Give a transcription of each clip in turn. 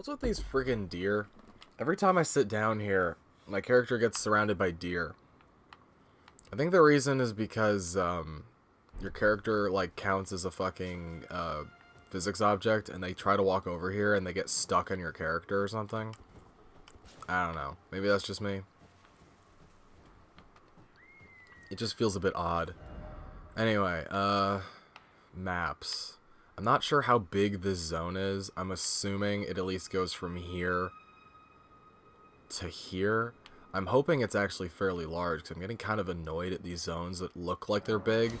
What's with these friggin' deer? Every time I sit down here, my character gets surrounded by deer. I think the reason is because um, your character like counts as a fucking uh, physics object, and they try to walk over here and they get stuck on your character or something. I don't know. Maybe that's just me. It just feels a bit odd. Anyway, uh, maps. I'm not sure how big this zone is. I'm assuming it at least goes from here to here. I'm hoping it's actually fairly large because I'm getting kind of annoyed at these zones that look like they're big,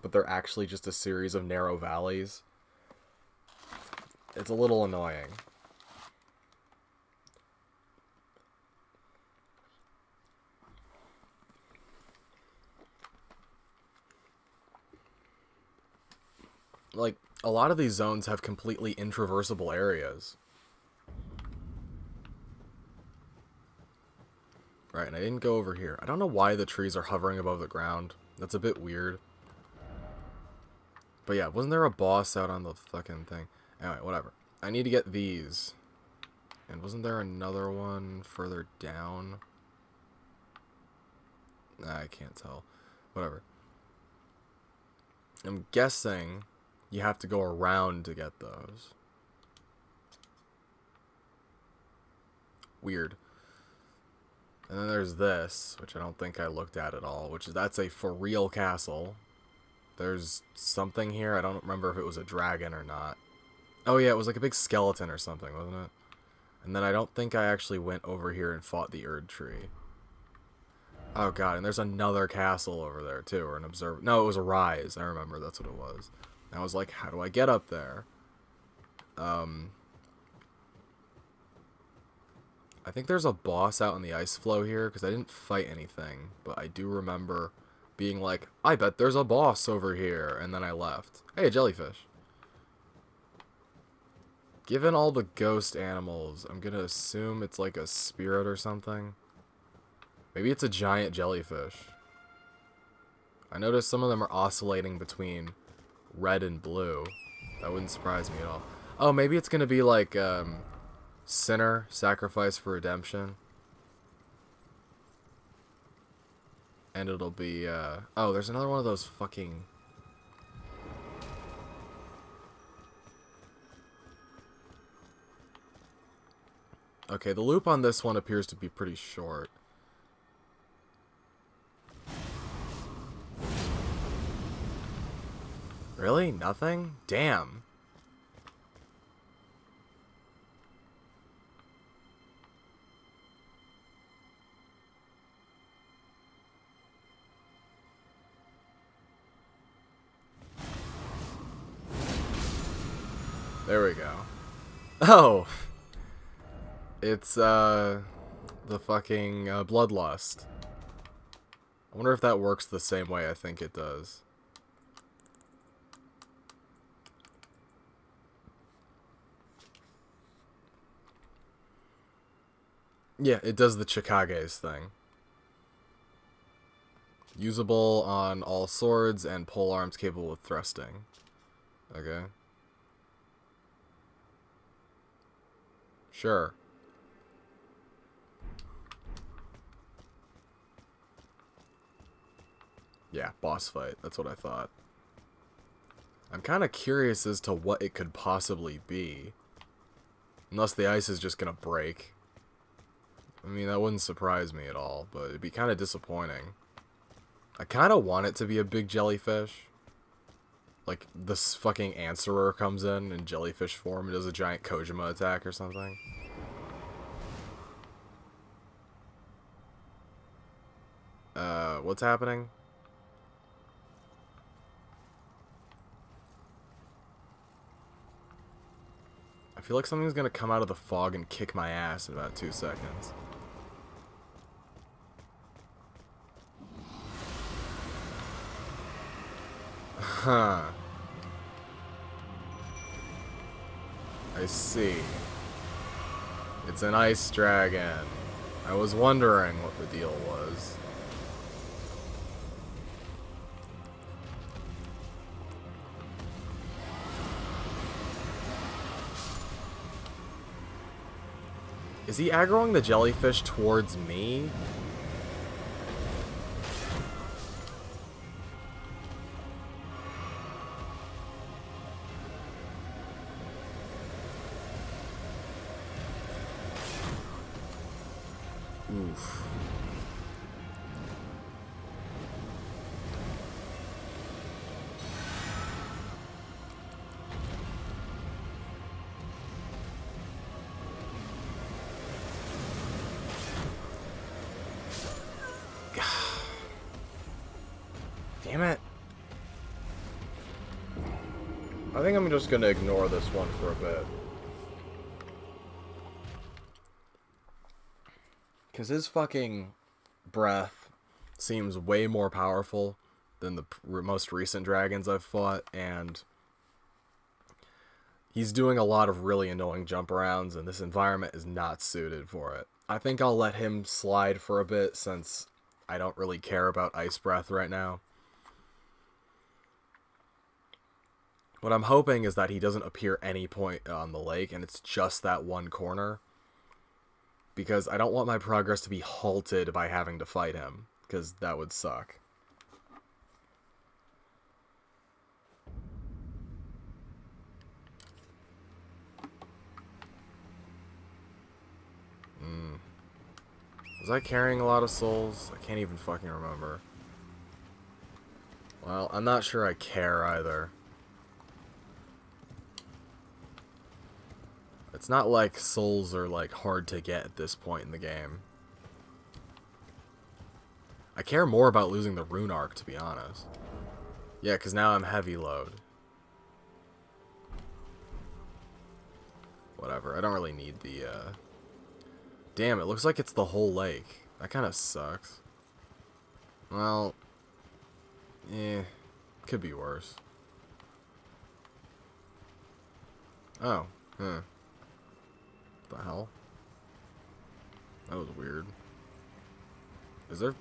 but they're actually just a series of narrow valleys. It's a little annoying. Like, a lot of these zones have completely intraversible areas. Right, and I didn't go over here. I don't know why the trees are hovering above the ground. That's a bit weird. But yeah, wasn't there a boss out on the fucking thing? Anyway, whatever. I need to get these. And wasn't there another one further down? I can't tell. Whatever. I'm guessing you have to go around to get those. Weird. And then there's this, which I don't think I looked at at all, which is that's a for real castle. There's something here. I don't remember if it was a dragon or not. Oh yeah, it was like a big skeleton or something, wasn't it? And then I don't think I actually went over here and fought the Erdtree. Oh god, and there's another castle over there too, or an observer. No, it was a rise. I remember that's what it was. I was like, how do I get up there? Um, I think there's a boss out in the ice flow here, because I didn't fight anything, but I do remember being like, I bet there's a boss over here, and then I left. Hey, jellyfish. Given all the ghost animals, I'm gonna assume it's like a spirit or something. Maybe it's a giant jellyfish. I noticed some of them are oscillating between red and blue. That wouldn't surprise me at all. Oh, maybe it's gonna be like, um, Sinner, Sacrifice for Redemption. And it'll be, uh... Oh, there's another one of those fucking... Okay, the loop on this one appears to be pretty short. Really? Nothing? Damn. There we go. Oh! It's, uh, the fucking uh, Bloodlust. I wonder if that works the same way I think it does. Yeah, it does the Chikages thing. Usable on all swords and pole arms capable of thrusting. Okay. Sure. Yeah, boss fight. That's what I thought. I'm kind of curious as to what it could possibly be. Unless the ice is just going to break. I mean, that wouldn't surprise me at all, but it'd be kind of disappointing. I kind of want it to be a big jellyfish. Like, this fucking Answerer comes in in jellyfish form and does a giant Kojima attack or something. Uh, what's happening? I feel like something's gonna come out of the fog and kick my ass in about two seconds. Huh. I see. It's an ice dragon. I was wondering what the deal was. Is he aggroing the jellyfish towards me? Think I'm just gonna ignore this one for a bit. Because his fucking breath seems way more powerful than the most recent dragons I've fought, and he's doing a lot of really annoying jump arounds, and this environment is not suited for it. I think I'll let him slide for a bit since I don't really care about Ice Breath right now. What I'm hoping is that he doesn't appear any point on the lake and it's just that one corner. Because I don't want my progress to be halted by having to fight him. Because that would suck. Mm. Was I carrying a lot of souls? I can't even fucking remember. Well, I'm not sure I care either. It's not like souls are like hard to get at this point in the game. I care more about losing the rune arc, to be honest. Yeah, because now I'm heavy load. Whatever, I don't really need the, uh... Damn, it looks like it's the whole lake. That kind of sucks. Well... Eh, could be worse. Oh, huh the hell? That was weird. Is there...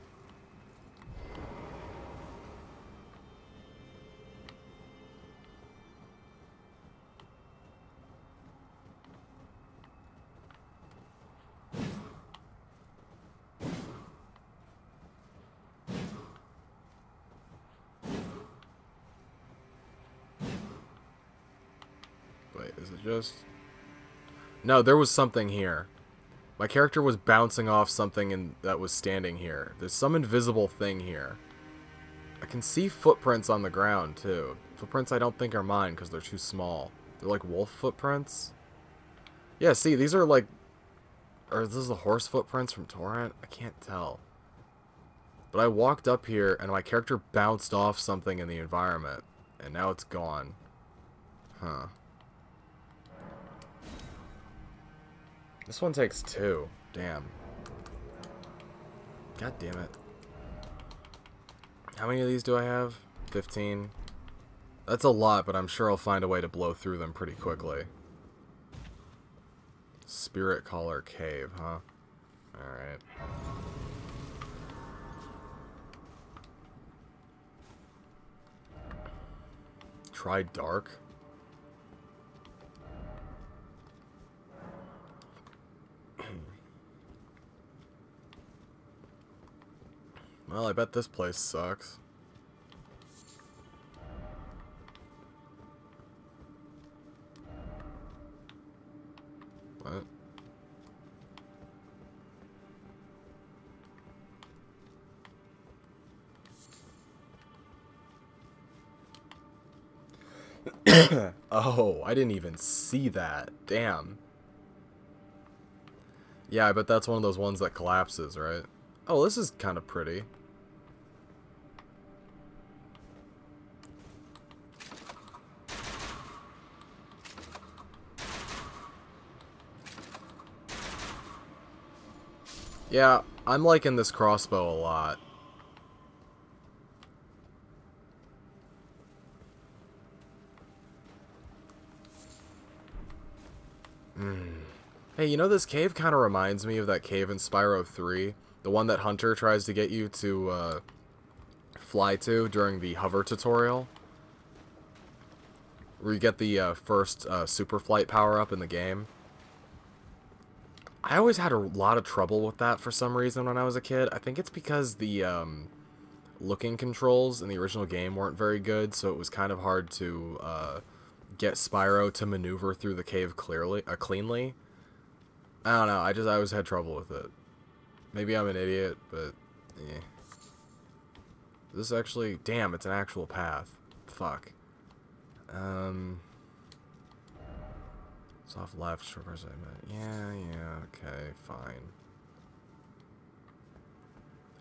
Wait, is it just... No, there was something here. My character was bouncing off something in, that was standing here. There's some invisible thing here. I can see footprints on the ground, too. Footprints I don't think are mine because they're too small. They're like wolf footprints. Yeah, see, these are like... Are those the horse footprints from Torrent? I can't tell. But I walked up here and my character bounced off something in the environment. And now it's gone. Huh. This one takes two. Damn. God damn it. How many of these do I have? 15. That's a lot, but I'm sure I'll find a way to blow through them pretty quickly. Spirit Caller Cave, huh? Alright. Try Dark? Well, I bet this place sucks. What? oh, I didn't even see that. Damn. Yeah, I bet that's one of those ones that collapses, right? Oh, this is kind of pretty. Yeah, I'm liking this crossbow a lot. Hmm. Hey, you know this cave kind of reminds me of that cave in Spyro 3? The one that Hunter tries to get you to uh, fly to during the hover tutorial. Where you get the uh, first uh, super flight power up in the game. I always had a lot of trouble with that for some reason when I was a kid. I think it's because the um, looking controls in the original game weren't very good, so it was kind of hard to uh, get Spyro to maneuver through the cave clearly, uh, cleanly. I don't know. I just I always had trouble with it. Maybe I'm an idiot, but yeah. This actually, damn, it's an actual path. Fuck. Um. Soft left, short press Yeah, yeah, okay, fine.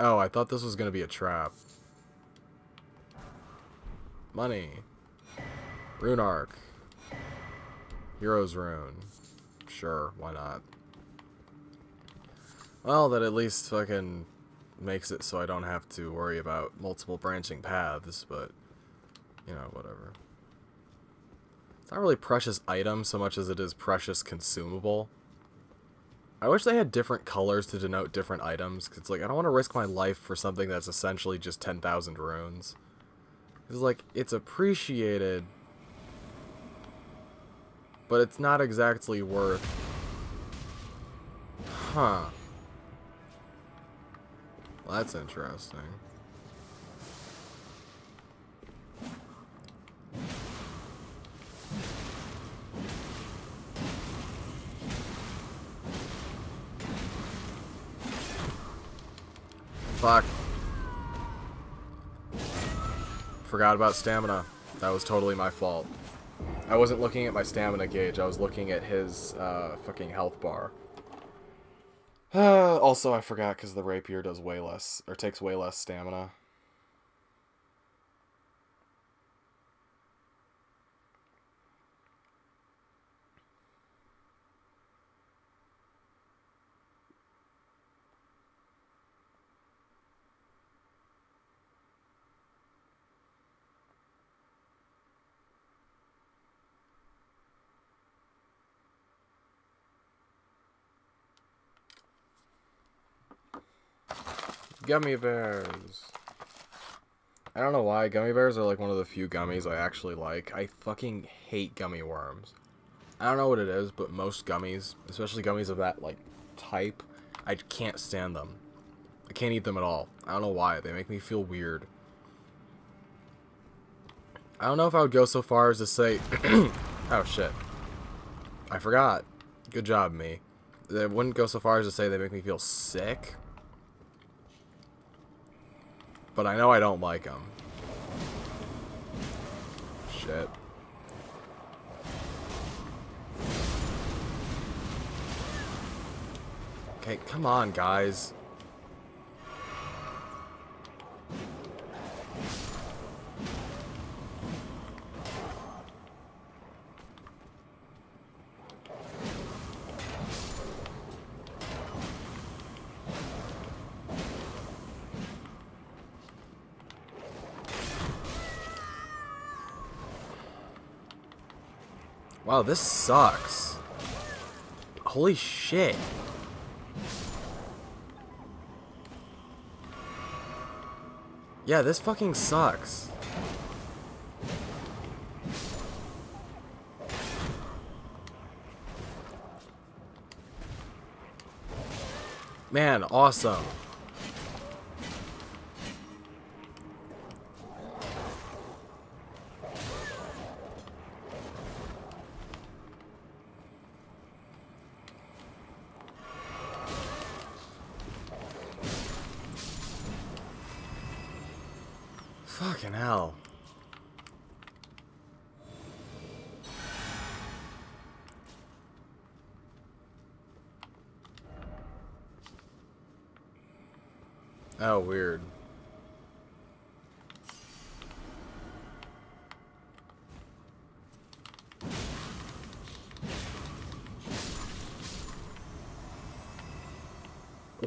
Oh, I thought this was gonna be a trap. Money. Rune Arc. Hero's Rune. Sure, why not? Well, that at least fucking makes it so I don't have to worry about multiple branching paths, but, you know, whatever. It's not really precious item so much as it is precious consumable. I wish they had different colors to denote different items, because, it's like, I don't want to risk my life for something that's essentially just 10,000 runes. It's like, it's appreciated, but it's not exactly worth... Huh. Well, that's interesting. Fuck. Forgot about stamina. That was totally my fault. I wasn't looking at my stamina gauge, I was looking at his uh, fucking health bar. Also, I forgot because the rapier does way less, or takes way less stamina. Gummy bears. I don't know why. Gummy bears are like one of the few gummies I actually like. I fucking hate gummy worms. I don't know what it is, but most gummies, especially gummies of that like type, I can't stand them. I can't eat them at all. I don't know why. They make me feel weird. I don't know if I would go so far as to say... oh, shit. I forgot. Good job, me. I wouldn't go so far as to say they make me feel sick. But I know I don't like them. Shit. Okay, come on, guys. Wow, this sucks. Holy shit. Yeah, this fucking sucks. Man, awesome.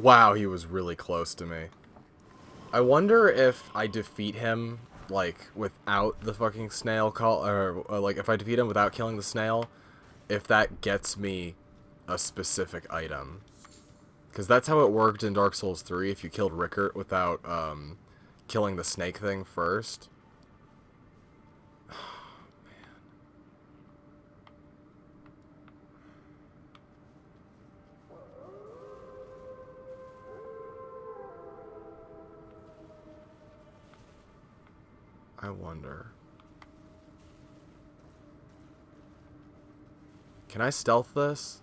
Wow, he was really close to me. I wonder if I defeat him, like, without the fucking snail call, or, or, like, if I defeat him without killing the snail, if that gets me a specific item. Because that's how it worked in Dark Souls 3, if you killed Rickert without, um, killing the snake thing first. I wonder. Can I stealth this?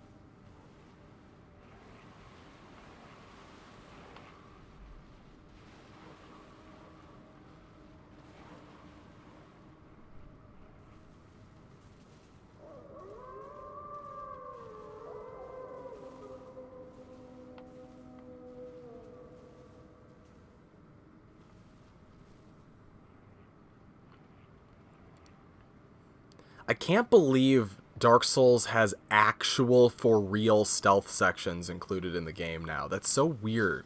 I can't believe Dark Souls has actual for real stealth sections included in the game now. That's so weird.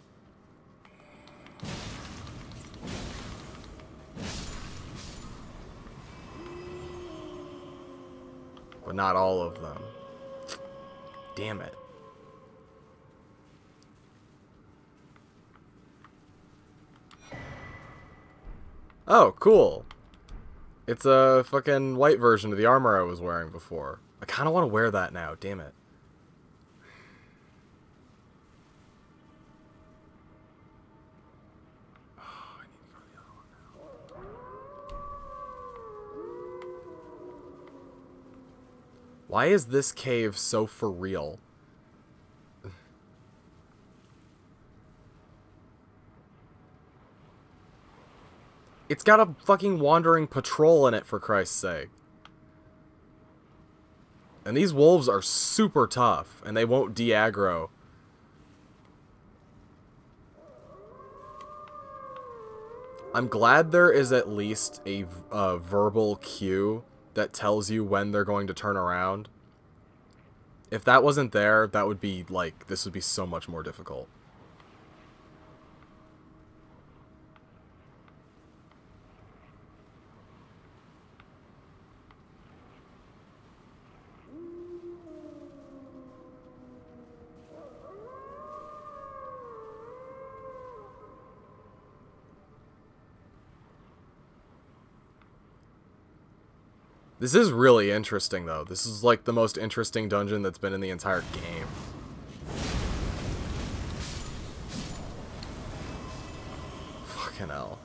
But not all of them. Damn it. Oh, cool. It's a fucking white version of the armor I was wearing before. I kind of want to wear that now. Damn it. Why is this cave so for real? It's got a fucking wandering patrol in it, for Christ's sake. And these wolves are super tough, and they won't de-aggro. I'm glad there is at least a, a verbal cue that tells you when they're going to turn around. If that wasn't there, that would be, like, this would be so much more difficult. This is really interesting, though. This is, like, the most interesting dungeon that's been in the entire game. Fucking hell.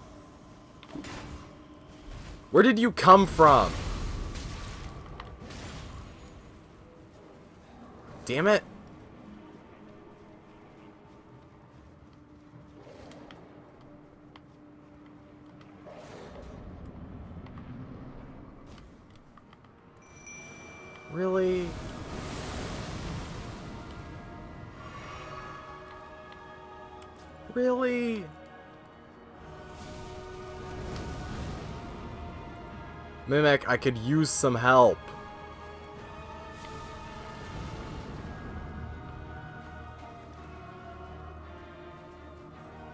Where did you come from? Damn it. Really? Really? Mimic, I could use some help.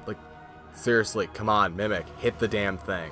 Like, seriously, come on, Mimic, hit the damn thing.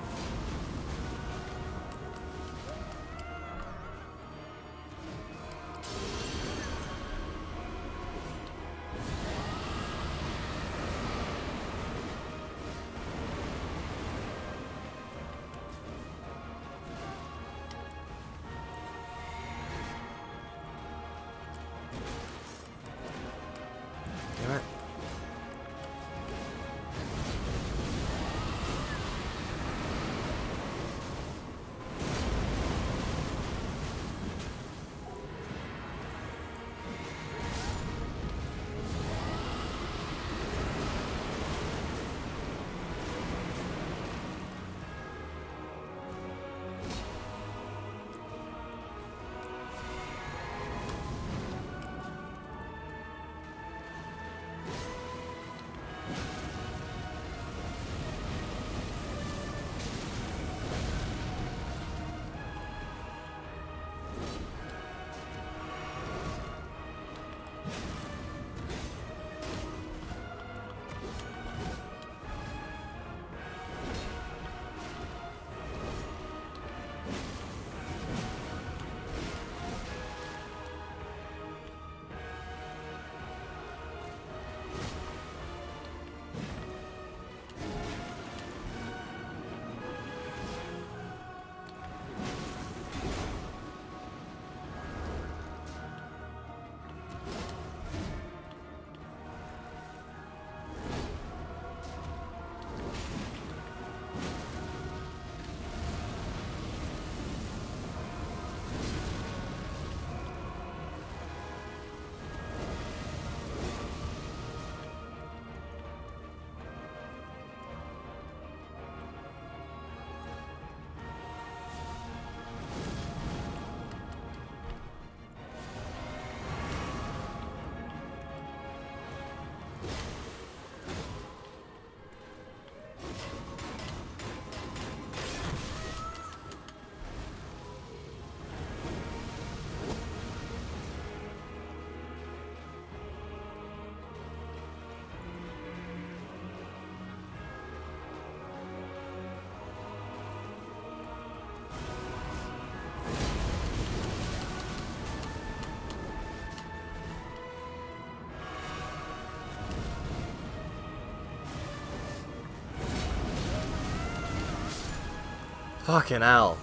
Fucking hell.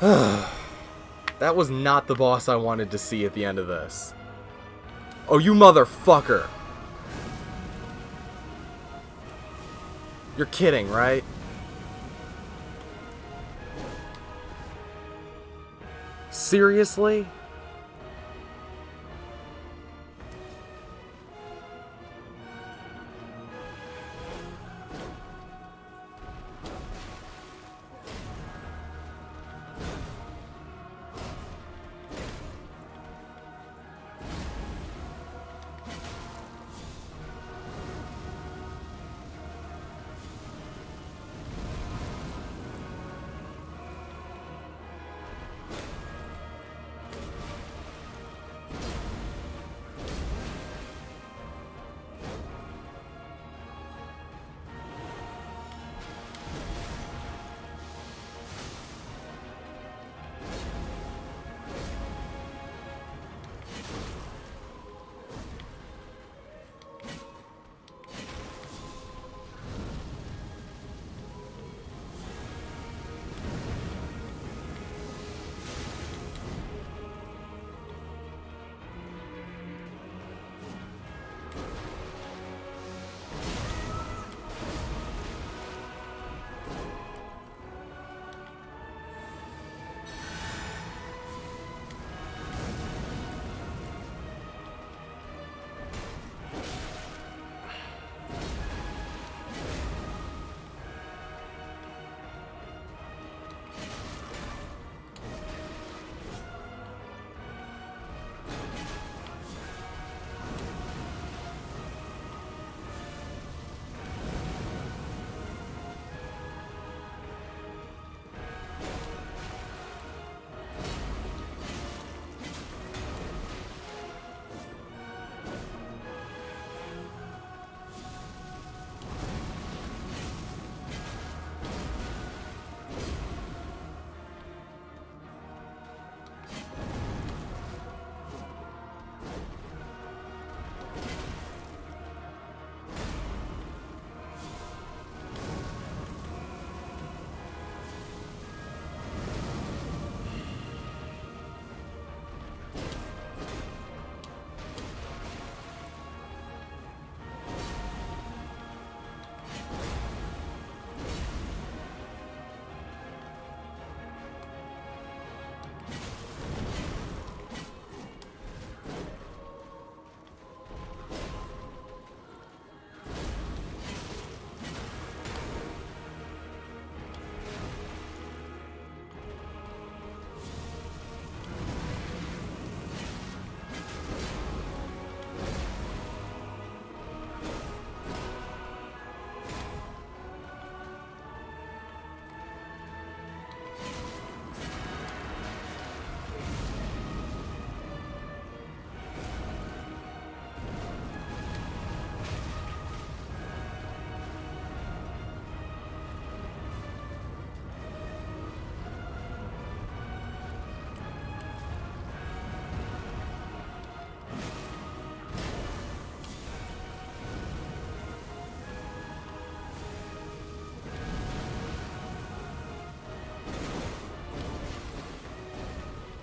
that was not the boss I wanted to see at the end of this. Oh, you motherfucker! You're kidding, right? Seriously?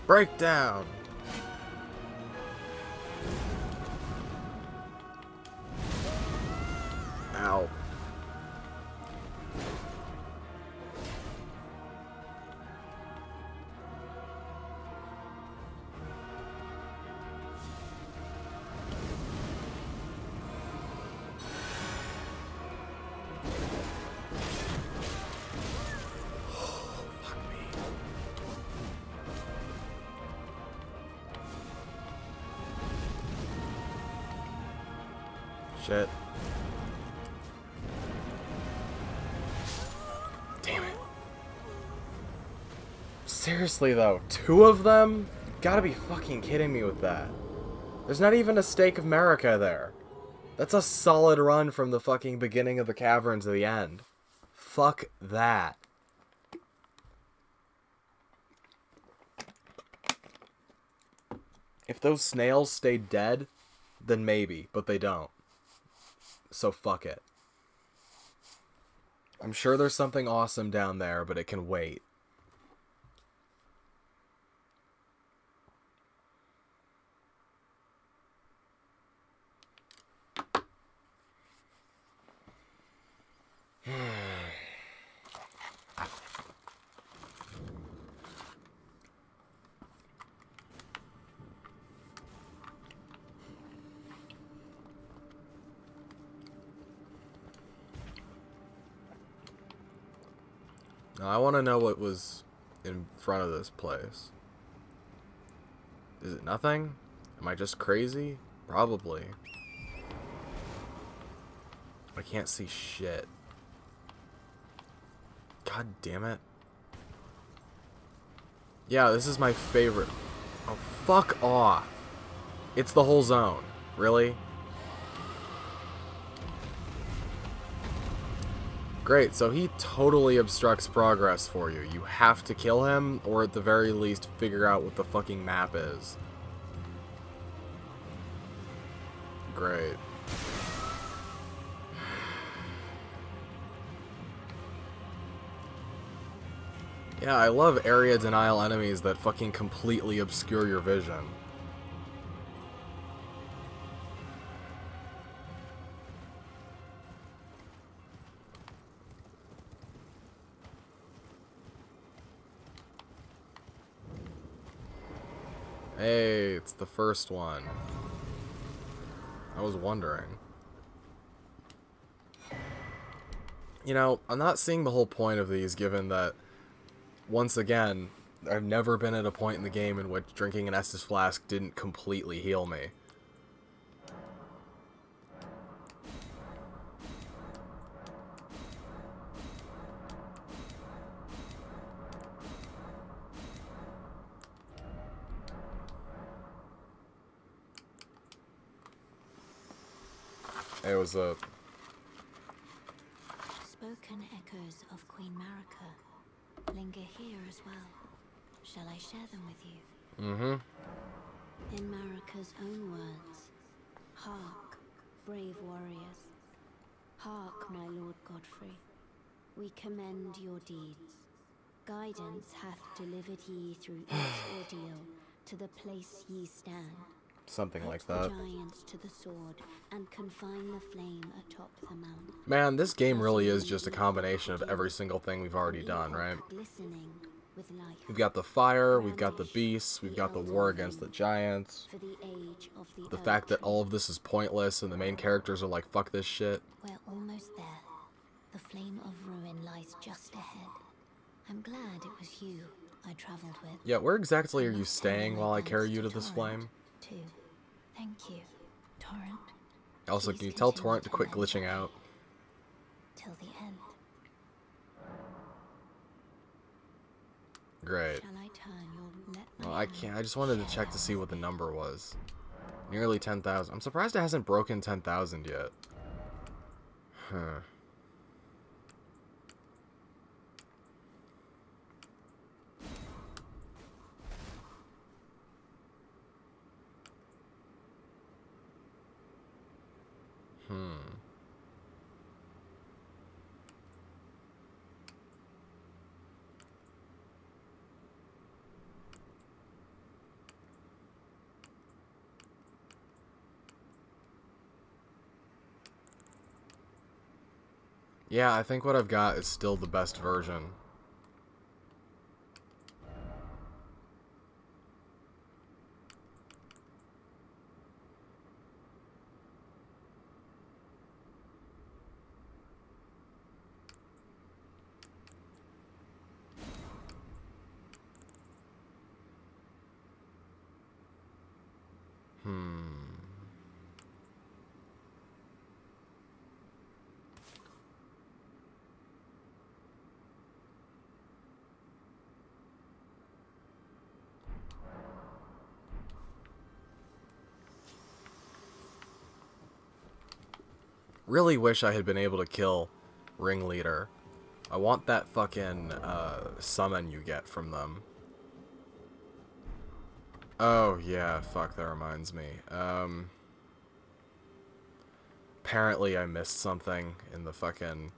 Breakdown! Shit. Damn it. Seriously though, two of them? Gotta be fucking kidding me with that. There's not even a stake of Marika there. That's a solid run from the fucking beginning of the cavern to the end. Fuck that. If those snails stayed dead, then maybe, but they don't. So fuck it. I'm sure there's something awesome down there, but it can wait. Now, I want to know what was in front of this place. Is it nothing? Am I just crazy? Probably. I can't see shit. God damn it. Yeah, this is my favorite. Oh, fuck off. It's the whole zone. Really? Great, so he totally obstructs progress for you. You have to kill him, or at the very least, figure out what the fucking map is. Great. Yeah, I love area denial enemies that fucking completely obscure your vision. Hey, it's the first one. I was wondering. You know, I'm not seeing the whole point of these given that, once again, I've never been at a point in the game in which drinking an Estus flask didn't completely heal me. It was a Spoken echoes of Queen Marika linger here as well. Shall I share them with you? mm-hmm. In Marika's own words, Hark, brave warriors. Hark, my lord Godfrey. We commend your deeds. Guidance hath delivered ye through each ordeal to the place ye stand. Something like that. giants to the sword and confine the flame atop the mountain. Man, this game really is just a combination of every single thing we've already done, right? Glistening with life. We've got the fire, we've got the beasts, we've got the war against the giants. The age of the, The Earth fact that all of this is pointless and the main characters are like, fuck this shit. We're almost there. The flame of ruin lies just ahead. I'm glad it was you I traveled with. Yeah, where exactly are you staying while I carry you to this flame? Too. Thank you, Torrent. Also, Please can you tell Torrent to quit glitching out? Till the end. Great. I turn your let my Well, I can't. I just wanted to check to see what the number was. Nearly 10,000. I'm surprised it hasn't broken 10,000 yet. Huh. Hmm. Yeah, I think what I've got is still the best version. Really wish I had been able to kill Ringleader. I want that fucking uh, summon you get from them. Oh, yeah, fuck, that reminds me. Um, apparently I missed something in the fucking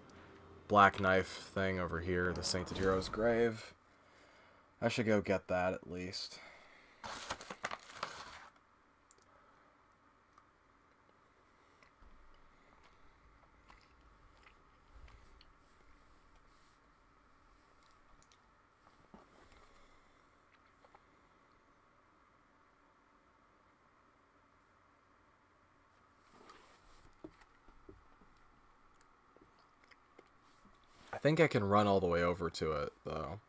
black knife thing over here, the Sainted Hero's grave. I should go get that at least. Think I can run all the way over to it, though.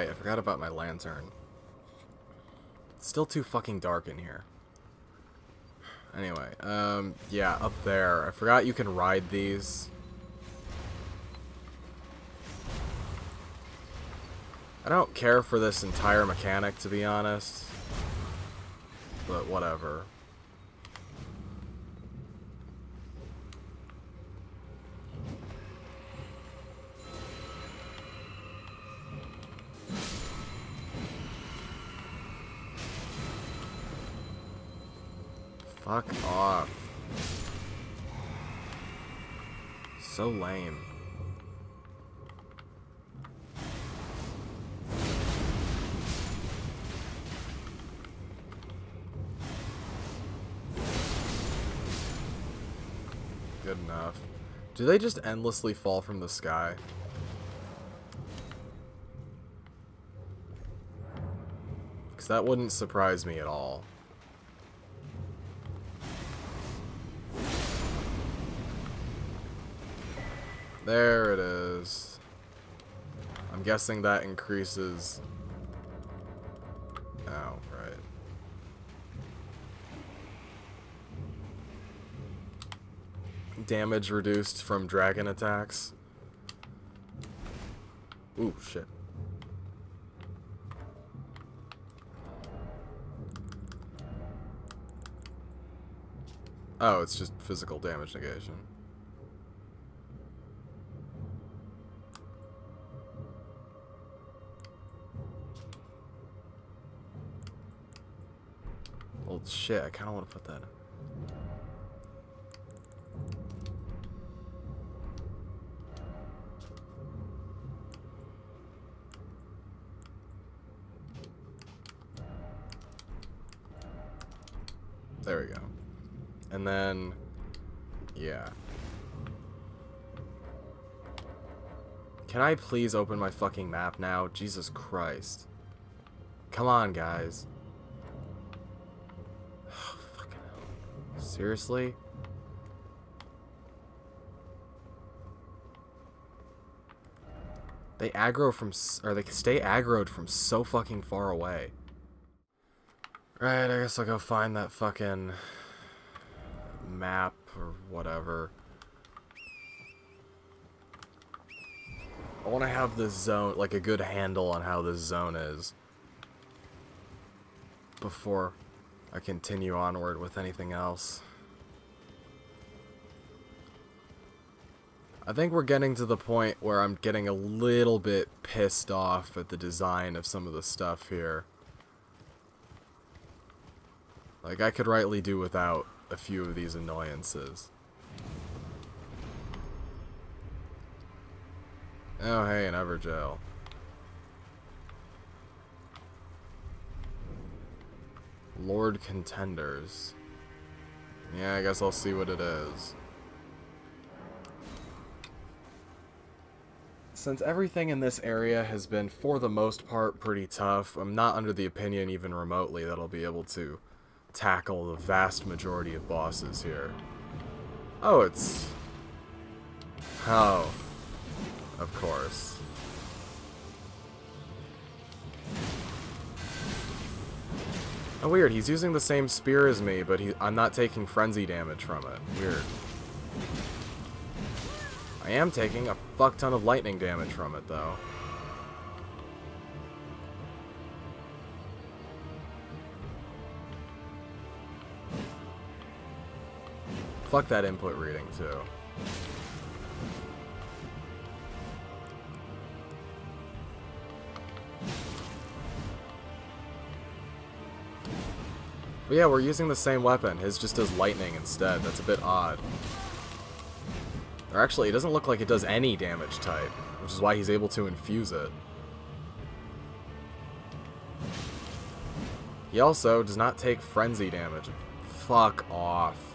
Right, I forgot about my lantern. It's still too fucking dark in here. Anyway, um, yeah, up there. I forgot you can ride these. I don't care for this entire mechanic, to be honest. But whatever. Fuck off. So lame. Good enough. Do they just endlessly fall from the sky? Because that wouldn't surprise me at all. There it is. I'm guessing that increases... Oh, right. Damage reduced from dragon attacks. Ooh, shit. Oh, it's just physical damage negation. Shit, I kind of want to put that. There we go. And then, yeah. Can I please open my fucking map now? Jesus Christ. Come on, guys. Seriously? They aggro from, or they stay aggroed from so fucking far away. Right, I guess I'll go find that fucking map or whatever. I want to have this zone, like a good handle on how this zone is. Before. I continue onward with anything else. I think we're getting to the point where I'm getting a little bit pissed off at the design of some of the stuff here. Like, I could rightly do without a few of these annoyances. Oh, hey, an Evergaol. Lord Contenders. Yeah, I guess I'll see what it is. Since everything in this area has been, for the most part, pretty tough, I'm not under the opinion, even remotely, that I'll be able to tackle the vast majority of bosses here. Oh, it's... Oh. Of course. Oh, weird. He's using the same spear as me, but he, I'm not taking frenzy damage from it. Weird. I am taking a fuck ton of lightning damage from it, though. Fuck that input reading, too. But yeah, we're using the same weapon. His just does lightning instead. That's a bit odd. Or actually, it doesn't look like it does any damage type, which is why he's able to infuse it. He also does not take frenzy damage. Fuck off.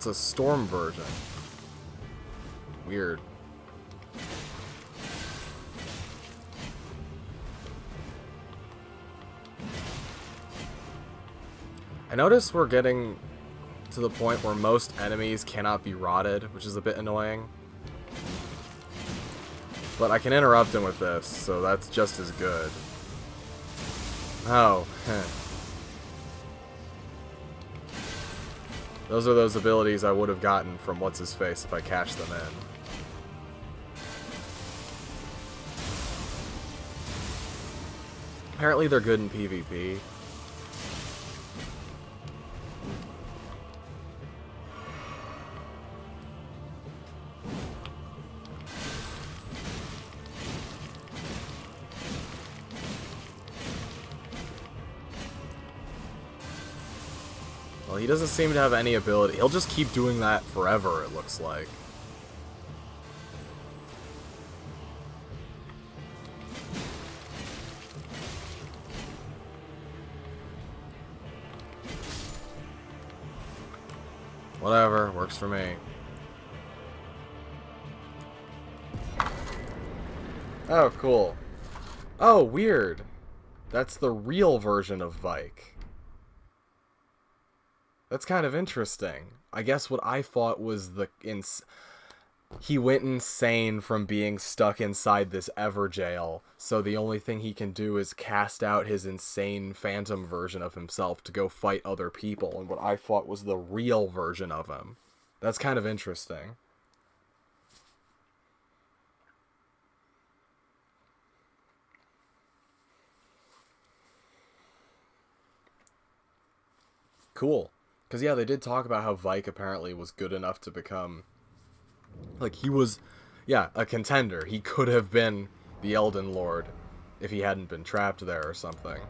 It's a storm version. Weird. I notice we're getting to the point where most enemies cannot be rotted, which is a bit annoying. But I can interrupt them with this, so that's just as good. Oh, Those are those abilities I would have gotten from What's-His-Face if I cashed them in. Apparently they're good in PvP. Seem to have any ability. He'll just keep doing that forever, it looks like. Whatever, works for me. Oh, cool. Oh, weird. That's the real version of Vyke. That's kind of interesting. I guess what I thought was the ins he went insane from being stuck inside this Evergaol. so the only thing he can do is cast out his insane phantom version of himself to go fight other people, and what I thought was the real version of him. That's kind of interesting. Cool. Because, yeah, they did talk about how Vyke apparently was good enough to become. Like, he was, yeah, a contender. He could have been the Elden Lord if he hadn't been trapped there or something.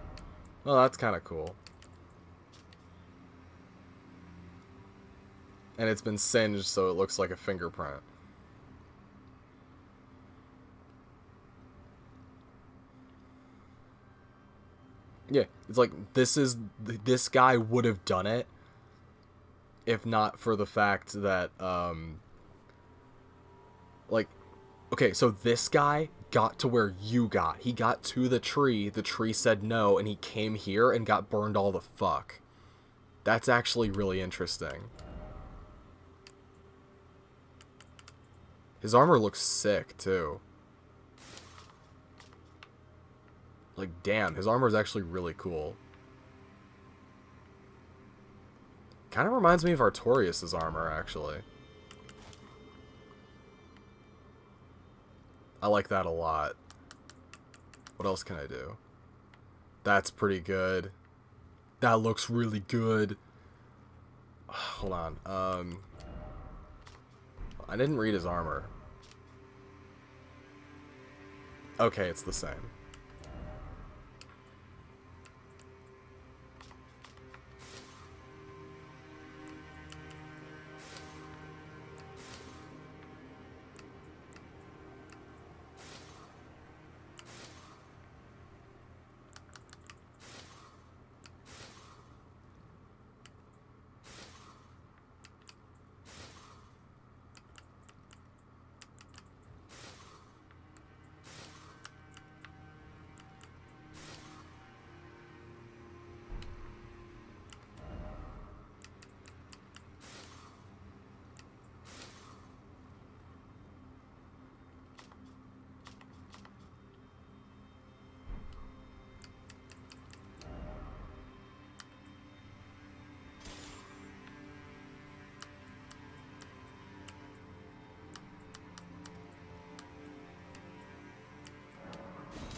Well, that's kind of cool. And it's been singed so it looks like a fingerprint. Yeah, it's like this is this guy would have done it if not for the fact that um like Okay, so this guy got to where you got. He got to the tree, the tree said no, and he came here and got burned all the fuck. That's actually really interesting. His armor looks sick, too. Like, damn, his armor is actually really cool. Kind of reminds me of Artorias' armor, actually. I like that a lot. What else can I do? That's pretty good. That looks really good. Hold on. Um, I didn't read his armor. Okay, it's the same.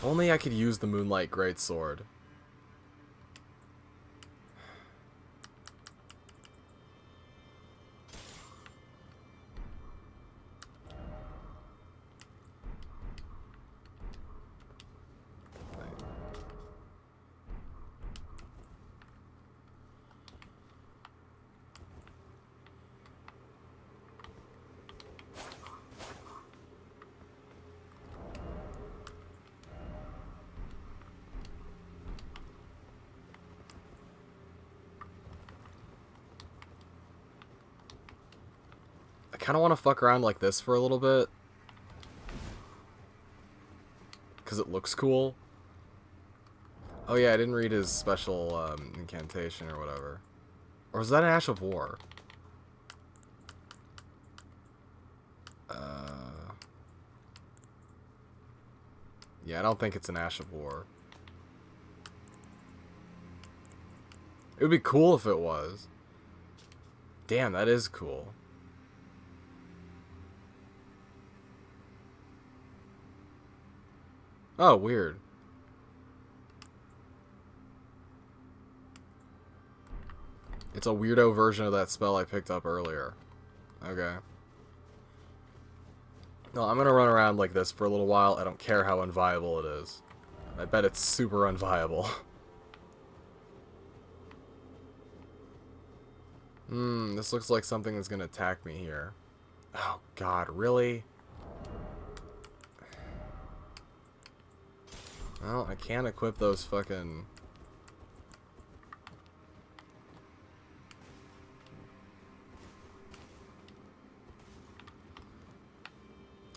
Only I could use the Moonlight Greatsword. Kind of want to fuck around like this for a little bit. Because it looks cool. Oh yeah, I didn't read his special um, incantation or whatever. Or was that an Ash of War? Uh, yeah, I don't think it's an Ash of War. It would be cool if it was. Damn, that is cool. Oh, weird. It's a weirdo version of that spell I picked up earlier. Okay. No, I'm gonna run around like this for a little while. I don't care how unviable it is. I bet it's super unviable. Hmm, this looks like something that's gonna attack me here. Oh god, really? Well, I can't equip those fucking...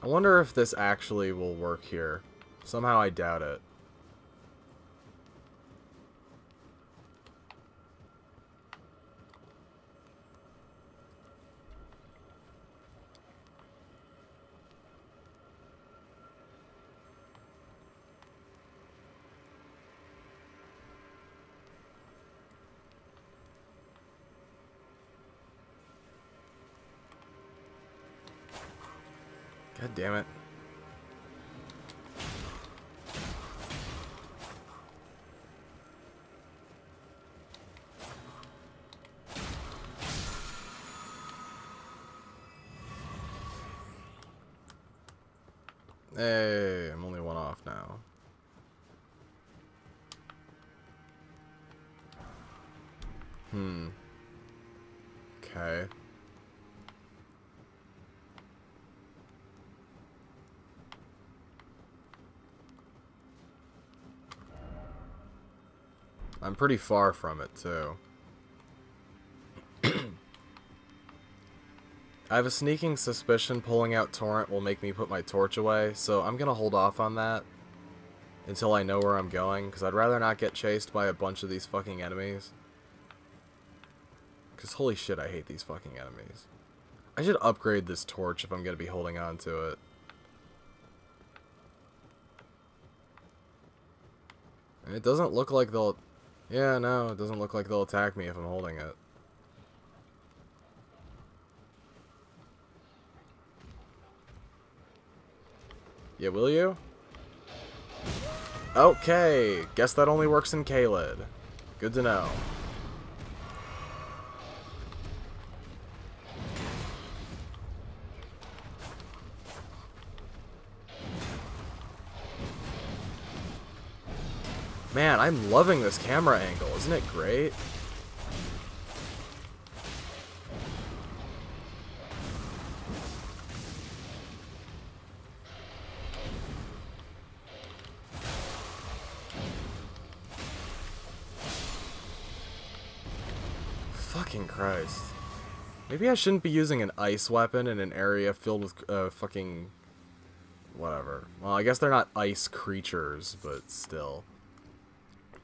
I wonder if this actually will work here. Somehow I doubt it. I'm pretty far from it, too. I have a sneaking suspicion pulling out Torrent will make me put my torch away, so I'm gonna hold off on that until I know where I'm going, because I'd rather not get chased by a bunch of these fucking enemies. Because holy shit, I hate these fucking enemies. I should upgrade this torch if I'm gonna be holding on to it. And it doesn't look like they'll... Yeah, no, it doesn't look like they'll attack me if I'm holding it. Yeah, will you? Okay, guess that only works in Caelid. Good to know. Man, I'm loving this camera angle. Isn't it great? Fucking Christ. Maybe I shouldn't be using an ice weapon in an area filled with uh, fucking... Whatever. Well, I guess they're not ice creatures, but still.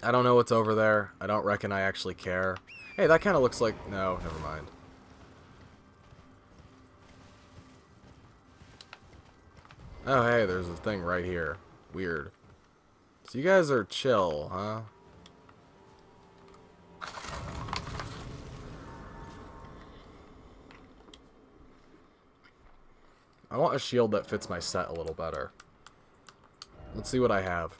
I don't know what's over there. I don't reckon I actually care. Hey, that kind of looks like... No, never mind. Oh, hey, there's a thing right here. Weird. So you guys are chill, huh? I want a shield that fits my set a little better. Let's see what I have.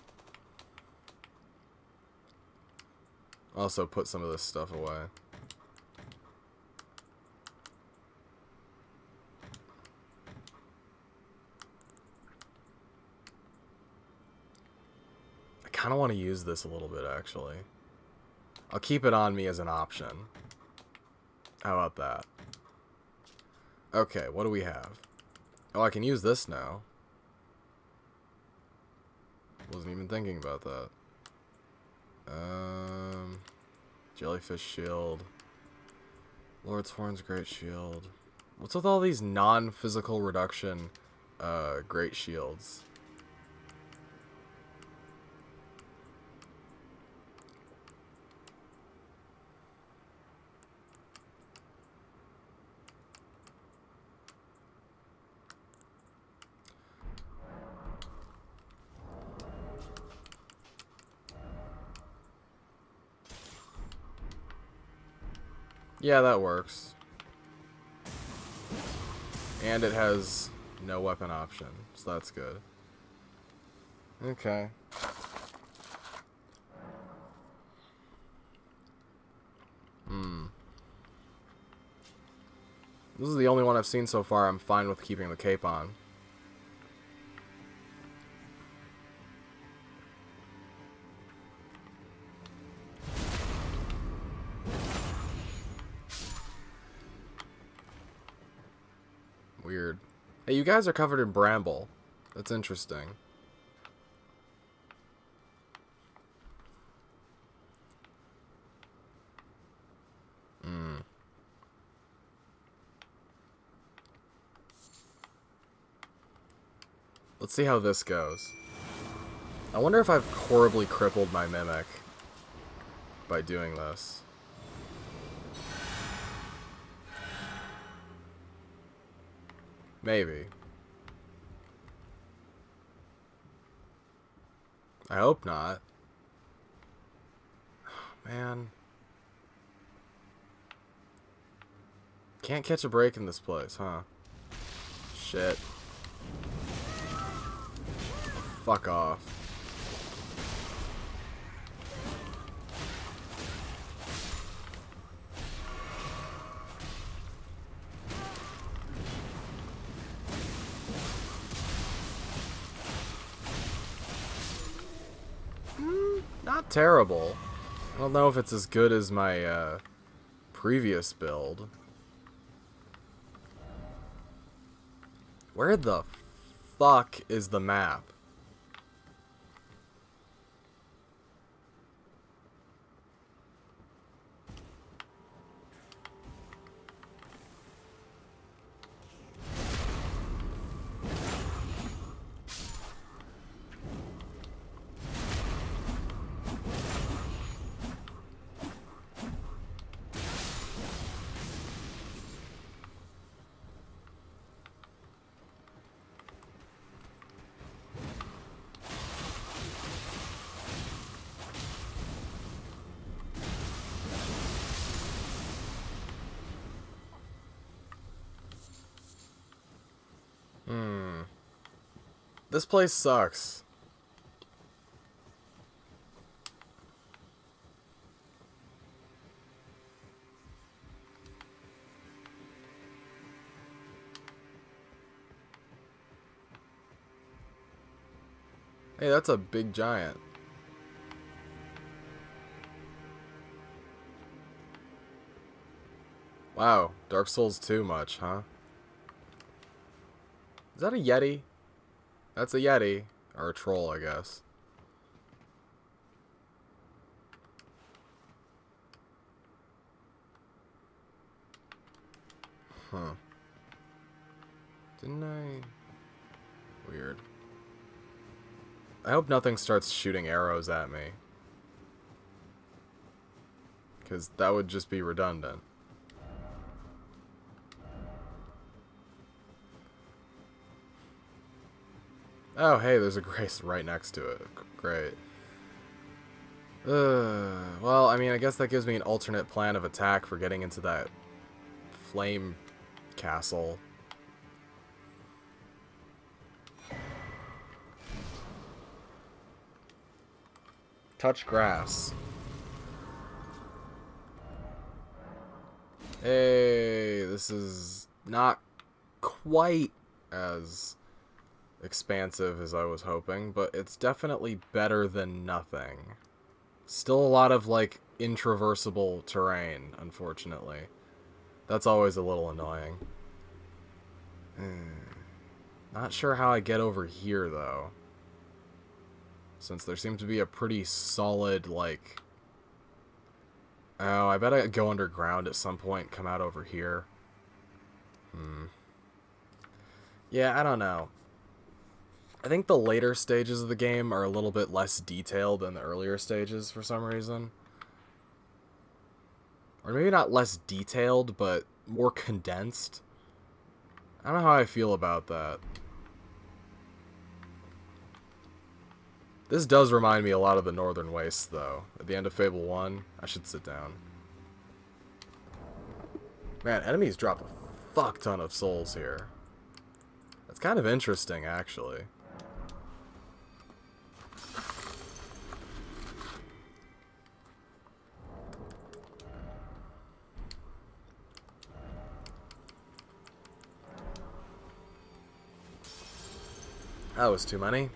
Also put some of this stuff away. I kind of want to use this a little bit, actually. I'll keep it on me as an option. How about that? Okay, what do we have? Oh, I can use this now. Wasn't even thinking about that. Um, Jellyfish Shield. Lord's Horn's Great Shield. What's with all these non-physical reduction uh, Great Shields? Yeah, that works. And it has no weapon option, so that's good. Okay. Hmm. This is the only one I've seen so far I'm fine with keeping the cape on. Hey, you guys are covered in bramble. That's interesting. Hmm. Let's see how this goes. I wonder if I've horribly crippled my Mimic by doing this. Maybe. I hope not. man. Can't catch a break in this place, huh? Shit. Fuck off. Not terrible. I don't know if it's as good as my uh, previous build. Where the fuck is the map? This place sucks. Hey, that's a big giant. Wow, Dark Souls too much, huh? Is that a Yeti? That's a Yeti. Or a troll, I guess. Huh. Didn't I... Weird. I hope nothing starts shooting arrows at me. Because that would just be redundant. Oh, hey, there's a grace right next to it. Great. Uh, well, I mean, I guess that gives me an alternate plan of attack for getting into that flame castle. Touch grass. Hey, this is not quite as expansive as I was hoping, but it's definitely better than nothing. Still a lot of, like, intraversible terrain, unfortunately. That's always a little annoying. Not sure how I get over here, though. Since there seems to be a pretty solid, like... Oh, I bet I go underground at some point, come out over here. Hmm. Yeah, I don't know. I think the later stages of the game are a little bit less detailed than the earlier stages for some reason. Or maybe not less detailed, but more condensed. I don't know how I feel about that. This does remind me a lot of the Northern Wastes, though. At the end of Fable 1, I should sit down. Man, enemies drop a fuck ton of souls here. That's kind of interesting, actually. That was too many.